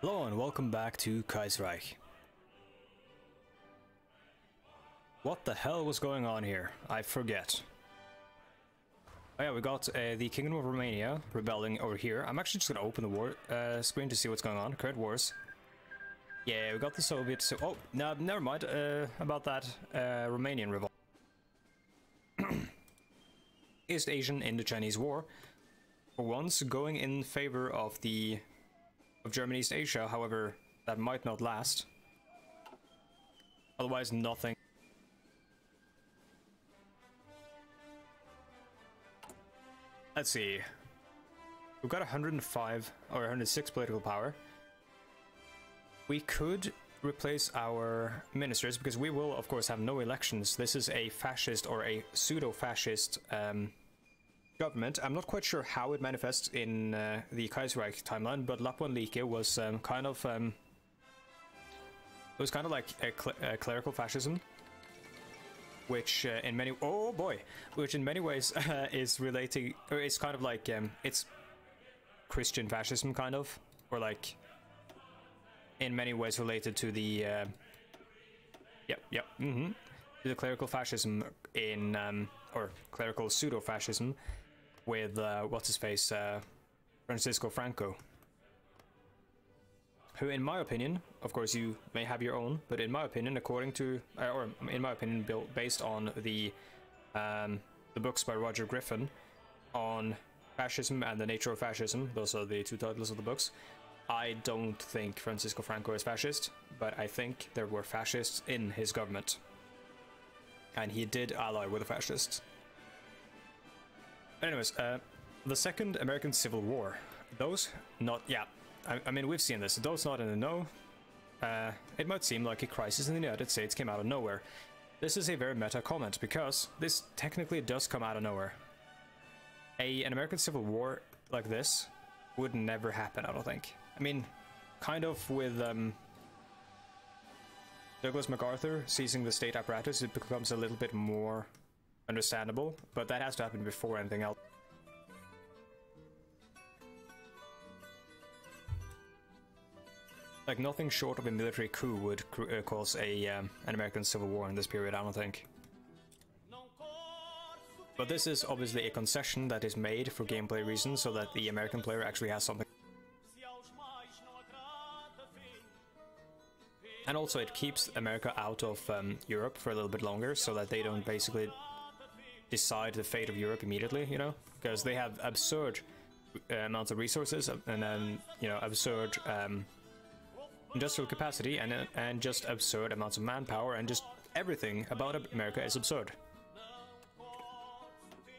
Hello and welcome back to Kaiserreich. What the hell was going on here? I forget. Oh yeah, we got uh, the Kingdom of Romania rebelling over here. I'm actually just gonna open the war uh, screen to see what's going on. Current wars. Yeah, we got the Soviets. So oh, no, never mind uh, about that uh, Romanian revolt. East Asian Indo-Chinese War. For once, going in favor of the of German East Asia. However, that might not last. Otherwise, nothing. Let's see. We've got 105 or 106 political power. We could replace our ministers because we will, of course, have no elections. This is a fascist or a pseudo-fascist um, government. I'm not quite sure how it manifests in uh, the Kaiserreich timeline, but Lapuan Liike was um, kind of um, it was kind of like a, cl a clerical fascism, which uh, in many oh boy, which in many ways uh, is relating or it's kind of like um, it's Christian fascism kind of, or like in many ways related to the uh, yep yep mm-hmm the clerical fascism in um, or clerical pseudo fascism with uh, what's his face, uh, Francisco Franco, who, in my opinion, of course, you may have your own, but in my opinion, according to, uh, or in my opinion, built based on the um, the books by Roger Griffin on fascism and the nature of fascism, those are the two titles of the books. I don't think Francisco Franco is fascist, but I think there were fascists in his government. And he did ally with the fascists. Anyways, uh, the Second American Civil War. Those not, yeah, I, I, mean, we've seen this. Those not in the know, uh, it might seem like a crisis in the United States came out of nowhere. This is a very meta comment because this technically does come out of nowhere. A, an American Civil War like this would never happen, I don't think. I mean, kind of with um, Douglas MacArthur seizing the state apparatus, it becomes a little bit more understandable, but that has to happen before anything else. Like nothing short of a military coup would uh, cause a um, an American civil war in this period, I don't think. But this is obviously a concession that is made for gameplay reasons so that the American player actually has something. And also it keeps America out of um, Europe for a little bit longer so that they don't basically decide the fate of Europe immediately, you know, because they have absurd uh, amounts of resources and then you know absurd um, industrial capacity and uh, and just absurd amounts of manpower and just everything about America is absurd.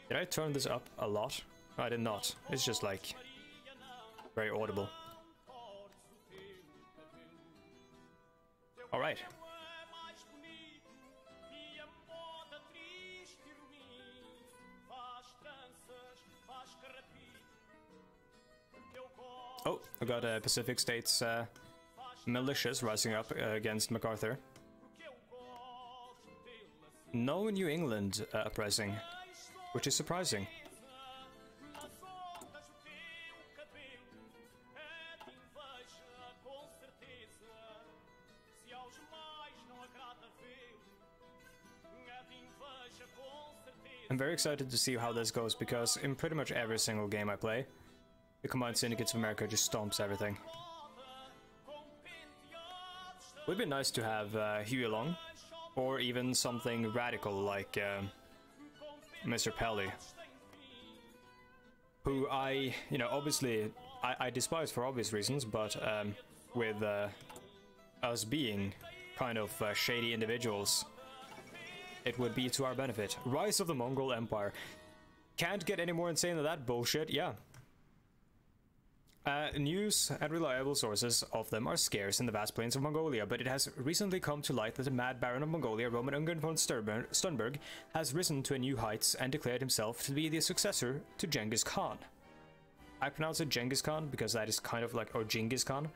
Did I turn this up a lot? No, I did not. It's just like very audible. All right. Oh, we got uh, Pacific States uh, militias rising up uh, against MacArthur. No New England uh, uprising, which is surprising. I'm very excited to see how this goes because in pretty much every single game I play, the Combined Syndicates of America just stomps everything. Would be nice to have uh, Huey along, or even something radical like uh, Mr. Pelley, who I, you know, obviously I, I despise for obvious reasons, but um, with uh, us being kind of uh, shady individuals, it would be to our benefit. Rise of the Mongol Empire. Can't get any more insane than that bullshit, yeah. Uh, news and reliable sources of them are scarce in the vast plains of Mongolia, but it has recently come to light that the Mad Baron of Mongolia, Roman Ungern von Sternberg, has risen to new heights and declared himself to be the successor to Genghis Khan. I pronounce it Genghis Khan because that is kind of like, or Genghis Khan,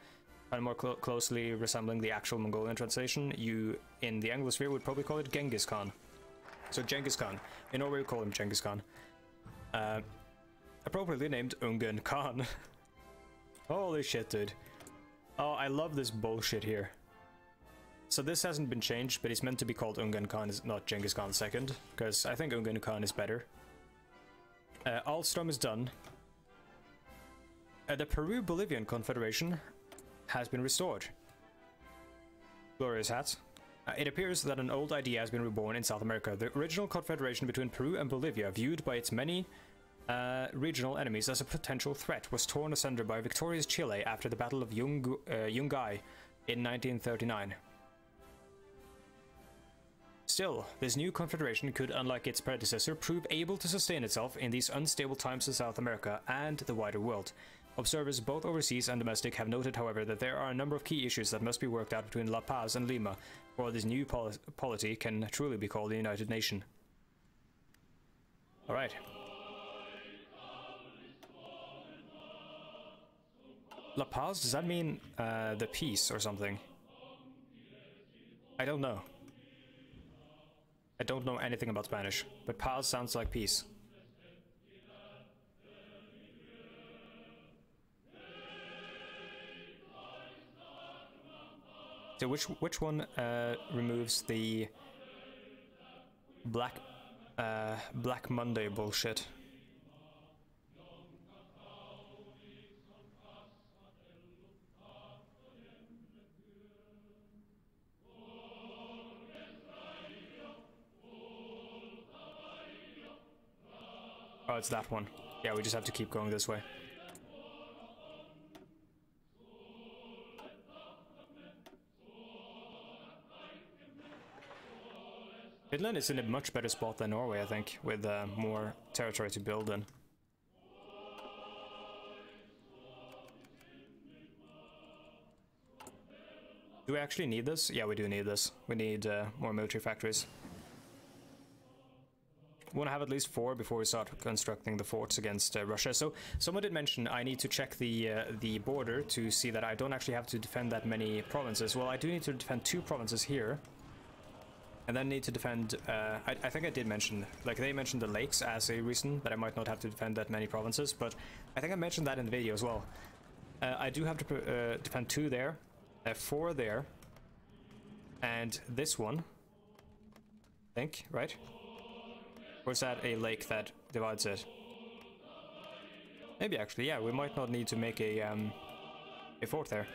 and more clo closely resembling the actual Mongolian translation. You, in the Anglosphere, would probably call it Genghis Khan. So Genghis Khan. In Norway, we call him Genghis Khan. Uh, appropriately named Ungern Khan. Holy shit, dude. Oh, I love this bullshit here. So this hasn't been changed, but he's meant to be called Ungern Khan, not Genghis Khan II, because I think Ungern Khan is better. Uh, Alstom is done. Uh, the Peru-Bolivian Confederation has been restored. Glorious hats. Uh, it appears that an old idea has been reborn in South America. The original confederation between Peru and Bolivia, viewed by its many uh, regional enemies as a potential threat, was torn asunder by victorious Chile after the Battle of Yung uh, Yungay in 1939. Still, this new confederation could, unlike its predecessor, prove able to sustain itself in these unstable times in South America and the wider world. Observers both overseas and domestic have noted, however, that there are a number of key issues that must be worked out between La Paz and Lima, before this new pol polity can truly be called a united nation. Alright. La Paz, does that mean uh, the peace or something? I don't know. I don't know anything about Spanish, but paz sounds like peace. So which which one uh, removes the black uh, Black Monday bullshit? Oh, it's that one. Yeah, we just have to keep going this way. Finland is in a much better spot than Norway, I think, with uh, more territory to build in. Do we actually need this? Yeah, we do need this. We need uh, more military factories. Want to have at least four before we start constructing the forts against uh, Russia. So someone did mention I need to check the uh, the border to see that I don't actually have to defend that many provinces. Well, I do need to defend two provinces here. And then need to defend, uh, I, I, think I did mention, like they mentioned the lakes as a reason that I might not have to defend that many provinces, but I think I mentioned that in the video as well. Uh, I do have to uh, defend two there, uh, four there, and this one, I think, right? Or is that a lake that divides it? Maybe actually, yeah, we might not need to make a, um, a fort there.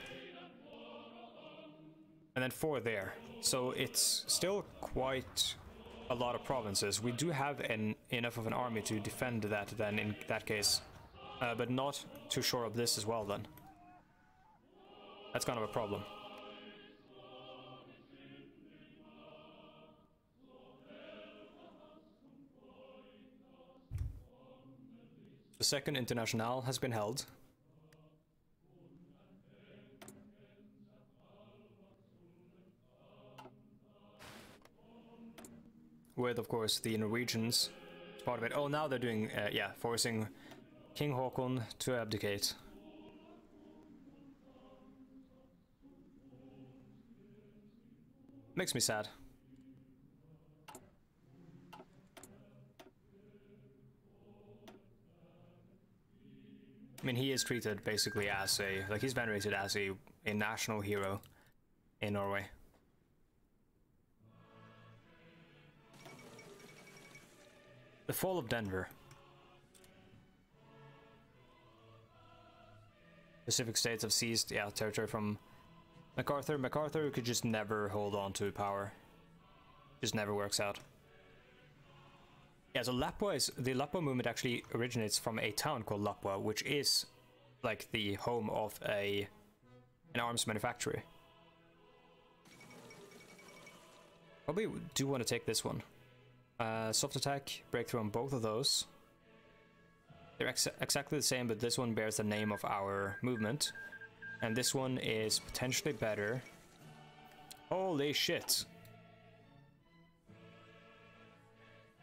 And then four there. So it's still quite a lot of provinces. We do have an, enough of an army to defend that then in that case. Uh, but not to shore up this as well then. That's kind of a problem. The second international has been held. With, of course, the Norwegians part of it. Oh, now they're doing, uh, yeah, forcing King Haakon to abdicate. Makes me sad. I mean, he is treated basically as a, like he's venerated as a, a national hero in Norway. The fall of Denver. Pacific states have seized, yeah, territory from MacArthur. MacArthur could just never hold on to power. Just never works out. Yeah, so Lapua is the Lapua movement actually originates from a town called Lapua, which is like the home of a an arms manufacturer. Probably do want to take this one. Uh, soft attack, breakthrough on both of those. They're ex exactly the same, but this one bears the name of our movement. And this one is potentially better. Holy shit!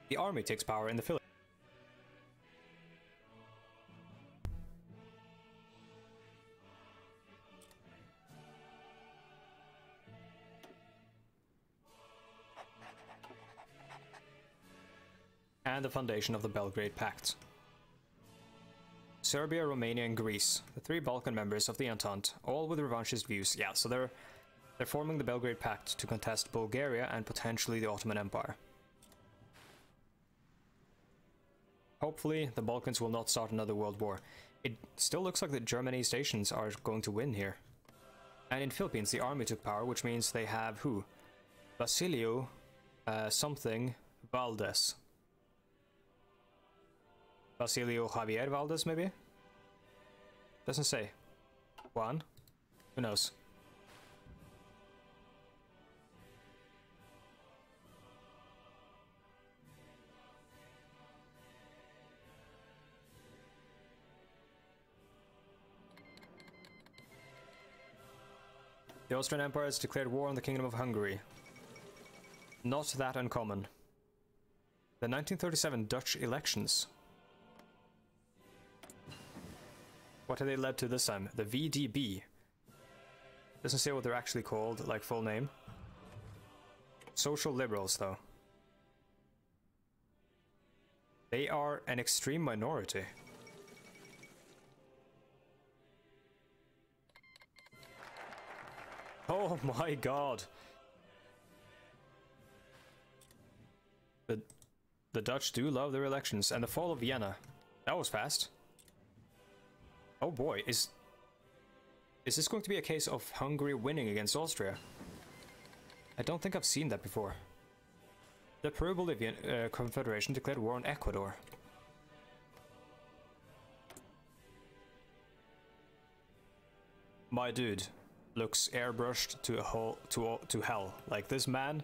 The army takes power in the Philippines. And the foundation of the Belgrade Pact. Serbia, Romania, and Greece, the three Balkan members of the Entente, all with revanchist views. Yeah, so they're they're forming the Belgrade Pact to contest Bulgaria and potentially the Ottoman Empire. Hopefully, the Balkans will not start another world war. It still looks like the German stations are going to win here. And in Philippines, the army took power, which means they have who? Basilio uh, something Valdez. Basilio Javier Valdez, maybe? Doesn't say. Juan? Who knows? The Austrian Empire has declared war on the Kingdom of Hungary. Not that uncommon. The 1937 Dutch elections. What have they led to this time? The VDB. Doesn't say what they're actually called, like full name. Social liberals, though. They are an extreme minority. Oh my god. The, the Dutch do love their elections, and the fall of Vienna. That was fast. Oh boy, is... Is this going to be a case of Hungary winning against Austria? I don't think I've seen that before. The Peru-Bolivian uh, Confederation declared war on Ecuador. My dude, looks airbrushed to a to to hell. Like this man.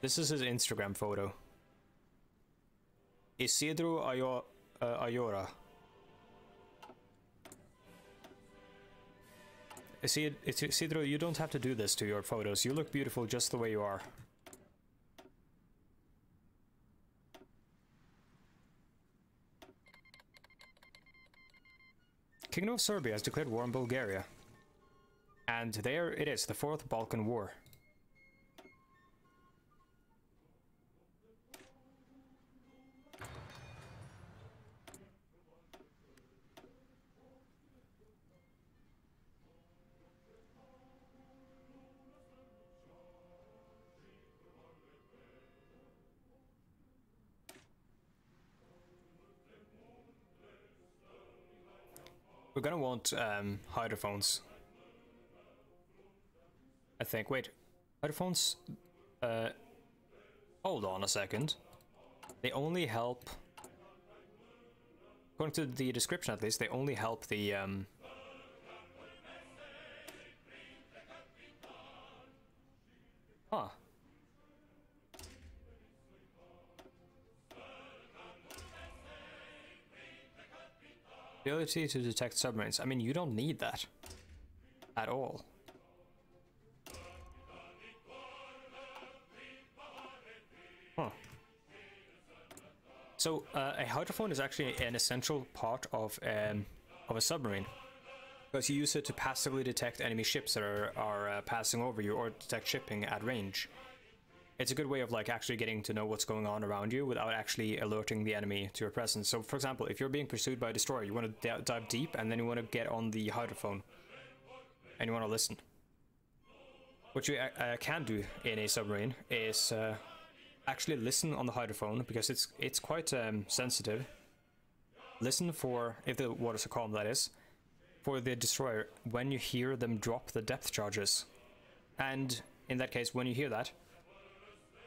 This is his Instagram photo. Isidro Ayo, uh, Ayora. Isidro, you don't have to do this to your photos. You look beautiful just the way you are. Kingdom of Serbia has declared war on Bulgaria. And there it is, the Fourth Balkan War. We're gonna want um, hydrophones think. Wait, headphones? Uh, hold on a second. They only help... According to the description at least, they only help the, um... Huh. Ability to detect submarines. I mean, you don't need that. At all. So uh, a hydrophone is actually an essential part of um, of a submarine because you use it to passively detect enemy ships that are, are uh, passing over you or detect shipping at range. It's a good way of like actually getting to know what's going on around you without actually alerting the enemy to your presence. So for example, if you're being pursued by a destroyer, you want to dive deep and then you want to get on the hydrophone and you want to listen. What you uh, can do in a submarine is uh, actually listen on the hydrophone because it's it's quite um, sensitive. Listen for if the waters are calm, that is, for the destroyer when you hear them drop the depth charges, and in that case, when you hear that,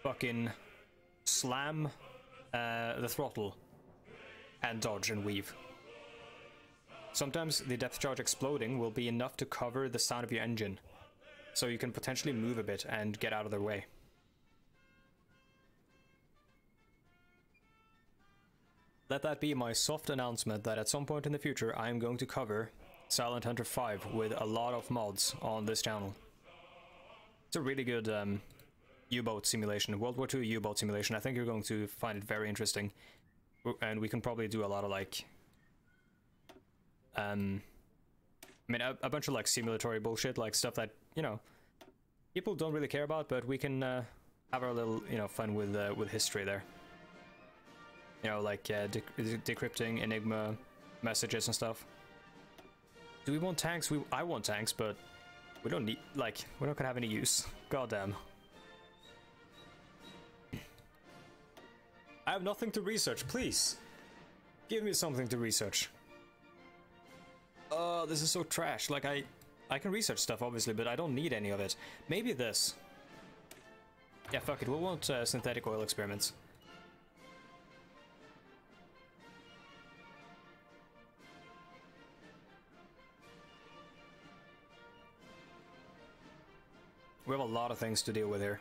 fucking slam uh, the throttle and dodge and weave. Sometimes the depth charge exploding will be enough to cover the sound of your engine, so you can potentially move a bit and get out of their way. Let that be my soft announcement that at some point in the future I am going to cover Silent Hunter 5 with a lot of mods on this channel. It's a really good um, U-boat simulation, World War II U-boat simulation. I think you're going to find it very interesting. And we can probably do a lot of like... Um, I mean, a, a bunch of like simulatory bullshit, like stuff that, you know, people don't really care about, but we can uh, have our little, you know, fun with, uh, with history there. You know, like uh, de decrypting Enigma messages and stuff. Do we want tanks? We I want tanks, but we don't need like we're not gonna have any use. Goddamn. I have nothing to research, please. Give me something to research. Oh, this is so trash. Like I I can research stuff obviously, but I don't need any of it. Maybe this. Yeah, fuck it. We want uh, synthetic oil experiments. We have a lot of things to deal with here.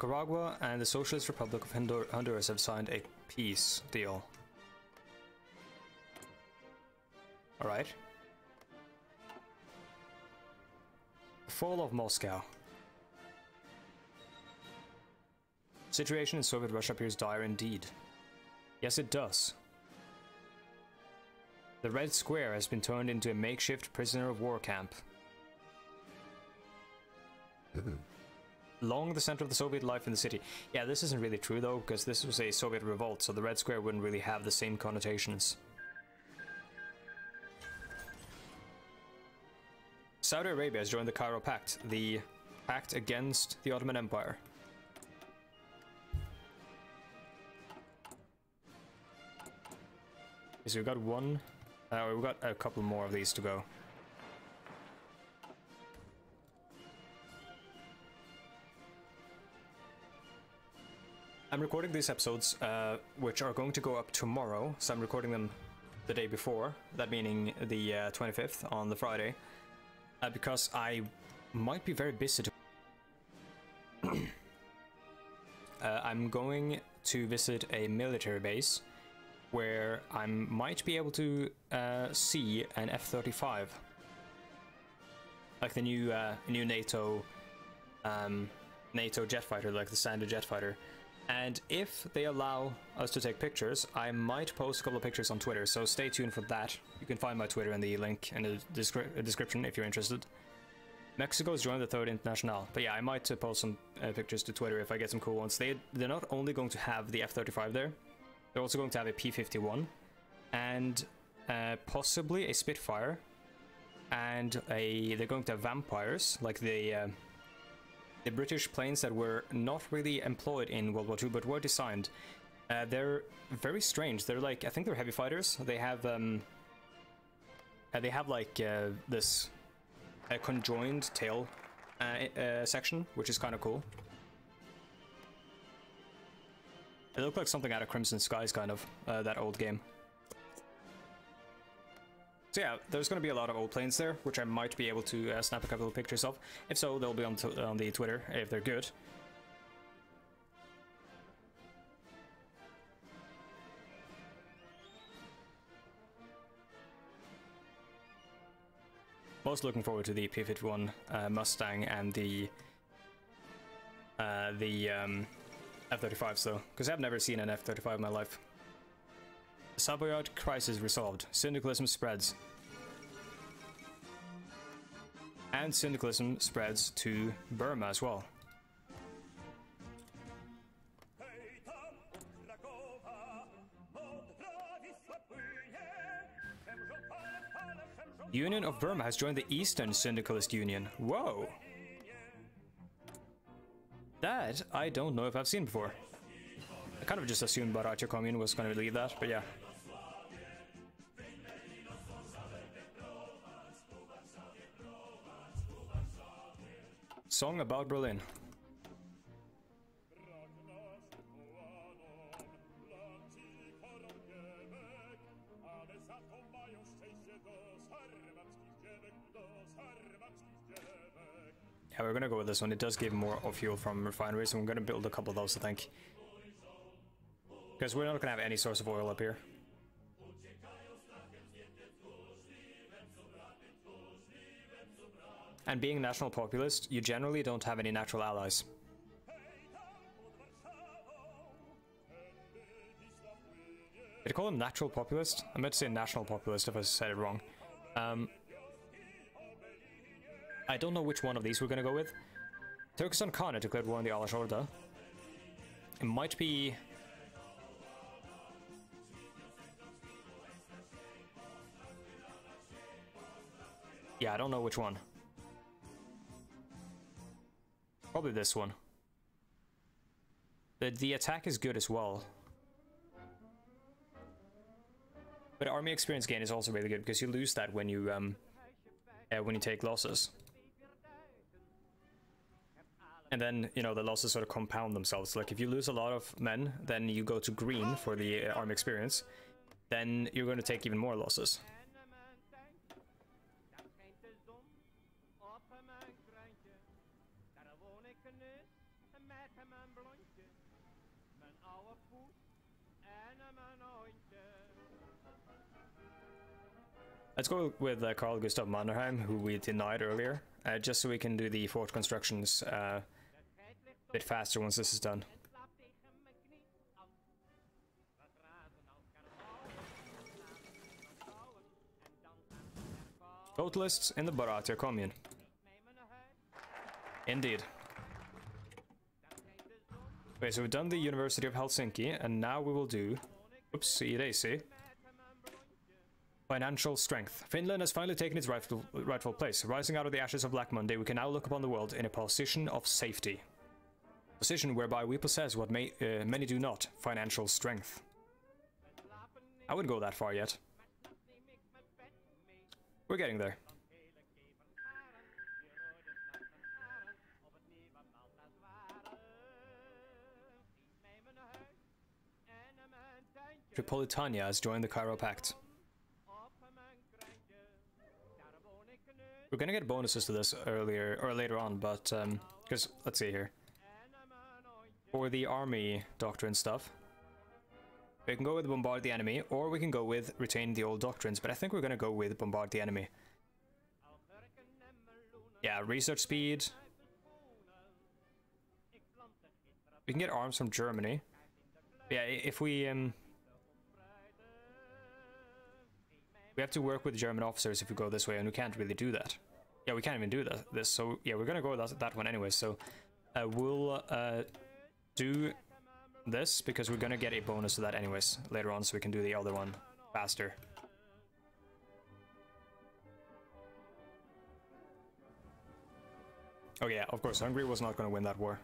Nicaragua and the Socialist Republic of Honduras have signed a peace deal. Alright. Fall of Moscow. Situation in Soviet Russia appears dire indeed. Yes, it does. The Red Square has been turned into a makeshift prisoner of war camp. Long the center of the Soviet life in the city. Yeah, this isn't really true though, because this was a Soviet revolt, so the Red Square wouldn't really have the same connotations. Saudi Arabia has joined the Cairo Pact, the pact against the Ottoman Empire. So we've got one, uh, we've got a couple more of these to go. I'm recording these episodes, uh, which are going to go up tomorrow, so I'm recording them the day before, that meaning the uh, 25th on the Friday, uh, because I might be very busy. Uh, I'm going to visit a military base where I might be able to uh, see an F-35, like the new uh, new NATO um, NATO jet fighter, like the standard jet fighter. And if they allow us to take pictures, I might post a couple of pictures on Twitter, so stay tuned for that. You can find my Twitter in the link in the descri description if you're interested. Mexico has joined the Third International, but yeah, I might uh, post some uh, pictures to Twitter if I get some cool ones. They, they're not only going to have the F-35 there, they're also going to have a P-51, and uh, possibly a Spitfire, and a they're going to have Vampires, like the uh, the British planes that were not really employed in World War II but were designed. Uh, they're very strange. They're like I think they're heavy fighters. They have um, uh, they have like uh, this conjoined tail uh, uh, section, which is kind of cool. They look like something out of Crimson Skies, kind of uh, that old game. So yeah, there's going to be a lot of old planes there, which I might be able to uh, snap a couple of pictures of. If so, they'll be on, on the Twitter, if they're good. Most looking forward to the P-51 uh, Mustang and the uh, the um, F-35s though, because I've never seen an F-35 in my life. Savoyard crisis resolved. Syndicalism spreads. And syndicalism spreads to Burma as well. Union of Burma has joined the Eastern Syndicalist Union. Whoa! That I don't know if I've seen before. I kind of just assumed Bharatiya Commune was going to lead that, but yeah. Song about Berlin. Yeah, we're gonna go with this one. It does give more of fuel from refineries, so we're gonna build a couple of those, I think. Because we're not gonna have any source of oil up here. And being a national populist, you generally don't have any natural allies. I call him natural populist? I meant to say national populist if I said it wrong. Um, I don't know which one of these we're gonna go with. Turkestan Khan declared war on the Alash Orda. It might be... Yeah, I don't know which one. Probably this one. The, the attack is good as well. But army experience gain is also really good because you lose that when you um, uh, when you take losses. And then, you know, the losses sort of compound themselves. Like, if you lose a lot of men, then you go to green for the uh, army experience, then you're going to take even more losses. Let's go with uh, Carl Gustav Mannerheim, who we denied earlier, uh, just so we can do the fort constructions uh, a bit faster once this is done. Totalists in the Bharatiya commune. Indeed. Okay, so we've done the University of Helsinki, and now we will do... Oopsie daisy. Financial strength. Finland has finally taken its rightful, rightful place. Rising out of the ashes of Black Monday, we can now look upon the world in a position of safety. A position whereby we possess what may, uh, many do not, financial strength. I wouldn't go that far yet. We're getting there. Tripolitania has joined the Cairo Pact. We're gonna get bonuses to this earlier or later on, but um, because let's see here. For the army doctrine stuff, we can go with bombard the enemy, or we can go with retain the old doctrines. But I think we're gonna go with bombard the enemy. Yeah, research speed. We can get arms from Germany. Yeah, if we um, We have to work with German officers if we go this way, and we can't really do that. Yeah, we can't even do that. This, so yeah, we're gonna go that that one anyway. So uh, we'll uh, do this because we're gonna get a bonus to that anyways later on, so we can do the other one faster. Oh yeah, of course, Hungary was not gonna win that war.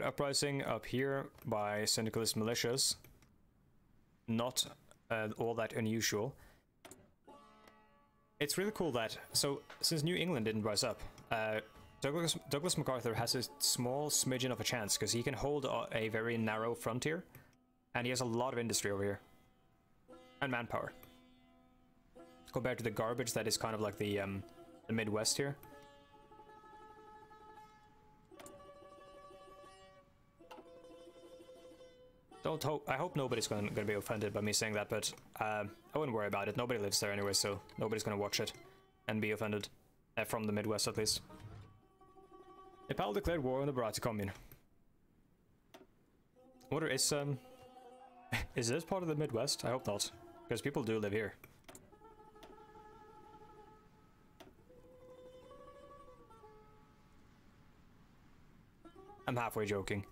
An uprising up here by syndicalist militias. Not uh, all that unusual. It's really cool that, so, since New England didn't rise up, uh, Douglas, Douglas MacArthur has a small smidgen of a chance, because he can hold a, a very narrow frontier, and he has a lot of industry over here. And manpower. Compared to the garbage that is kind of like the, um, the Midwest here. Don't hope. I hope nobody's going to be offended by me saying that, but uh, I wouldn't worry about it. Nobody lives there anyway, so nobody's going to watch it and be offended. Uh, from the Midwest, at least. Nepal declared war on the Bharati commune. What is um? Is this part of the Midwest? I hope not, because people do live here. I'm halfway joking.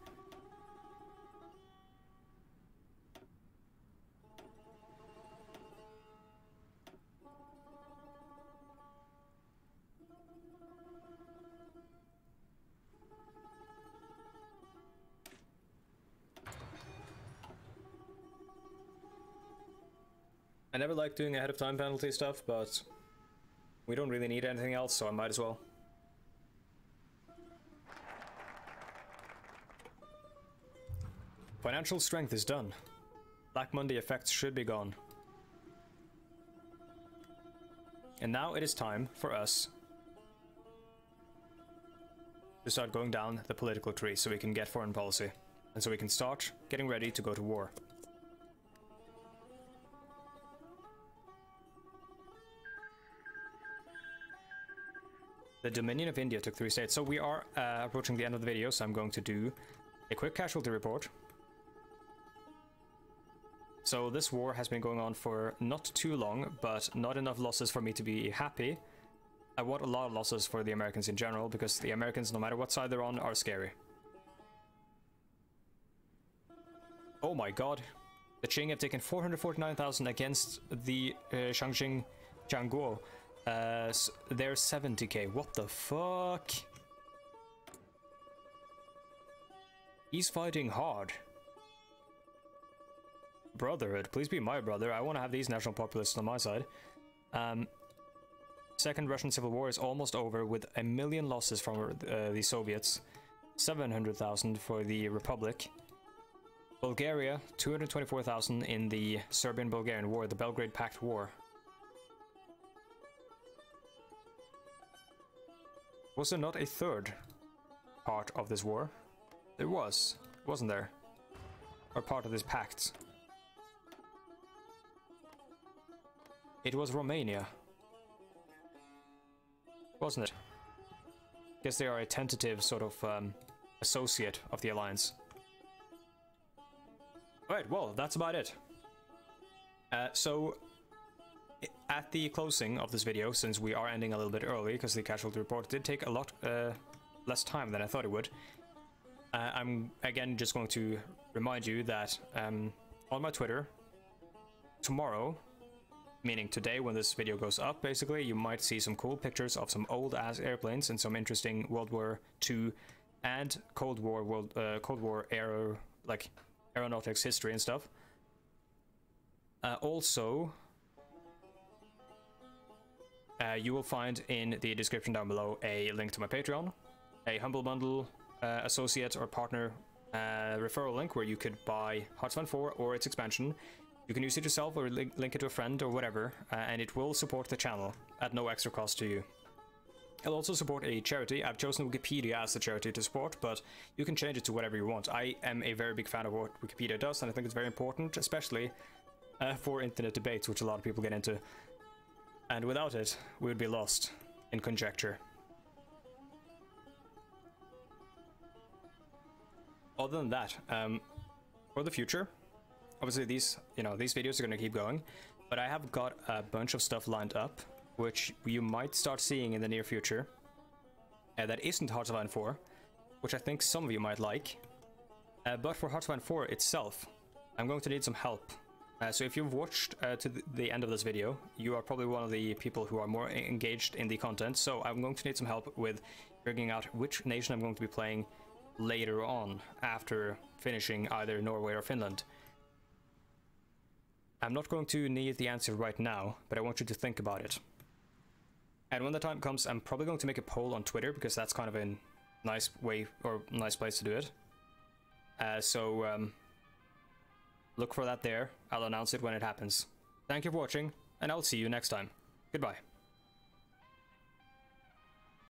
I never like doing ahead of time penalty stuff, but we don't really need anything else, so I might as well. Financial strength is done. Black Monday effects should be gone. And now it is time for us to start going down the political tree so we can get foreign policy And so we can start getting ready to go to war. The Dominion of India took three states. So we are uh, approaching the end of the video, so I'm going to do a quick casualty report. So this war has been going on for not too long, but not enough losses for me to be happy. I want a lot of losses for the Americans in general, because the Americans, no matter what side they're on, are scary. Oh my god. The Qing have taken 449,000 against the uh, Shangxing Jianguo. Uh, they're 70k. What the fuck? He's fighting hard. Brotherhood, please be my brother. I want to have these national populists on my side. Um, Second Russian Civil War is almost over with a million losses from uh, the Soviets, 700,000 for the Republic. Bulgaria, 224,000 in the Serbian-Bulgarian War, the Belgrade Pact War. Was there not a third part of this war? There was, wasn't there? Or part of this pact. It was Romania. Wasn't it? Guess they are a tentative sort of um, associate of the Alliance. Alright, well, that's about it. Uh, so, at the closing of this video, since we are ending a little bit early, because the casualty report did take a lot uh, less time than I thought it would, uh, I'm again just going to remind you that um, on my Twitter, tomorrow, meaning today when this video goes up, basically, you might see some cool pictures of some old-ass airplanes and some interesting World War II and Cold War World uh, Cold War aero like aeronautics history and stuff. Uh, also, uh, you will find in the description down below a link to my Patreon, a Humble Bundle uh, associate or partner uh, referral link where you could buy Hearts 4 or its expansion. You can use it yourself or link, it to a friend or whatever, uh, and it will support the channel at no extra cost to you. It'll also support a charity. I've chosen Wikipedia as the charity to support, but you can change it to whatever you want. I am a very big fan of what Wikipedia does, and I think it's very important, especially uh, for internet debates, which a lot of people get into. And without it, we would be lost in conjecture. Other than that, um, for the future, obviously these, you know, these videos are going to keep going, but I have got a bunch of stuff lined up, which you might start seeing in the near future, uh, that isn't Hearts of Iron 4, which I think some of you might like. Uh, but for Hearts of Iron 4 itself, I'm going to need some help uh, so if you've watched uh, to the end of this video, you are probably one of the people who are more engaged in the content, so I'm going to need some help with figuring out which nation I'm going to be playing later on, after finishing either Norway or Finland. I'm not going to need the answer right now, but I want you to think about it. And when the time comes, I'm probably going to make a poll on Twitter, because that's kind of a nice way, or nice place to do it. Uh, so, um, Look for that there. I'll announce it when it happens. Thank you for watching, and I'll see you next time. Goodbye.